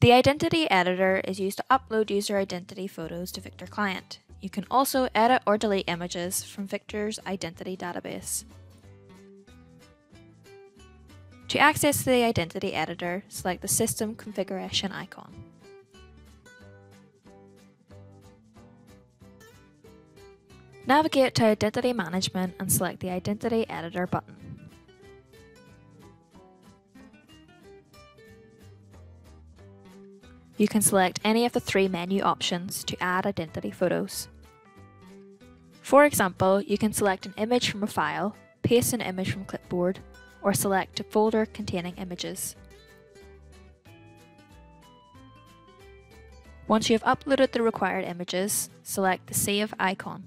The Identity Editor is used to upload user identity photos to Victor Client. You can also edit or delete images from Victor's identity database. To access the Identity Editor, select the System Configuration icon. Navigate to Identity Management and select the Identity Editor button. You can select any of the three menu options to add identity photos. For example, you can select an image from a file, paste an image from clipboard, or select a folder containing images. Once you have uploaded the required images, select the Save icon.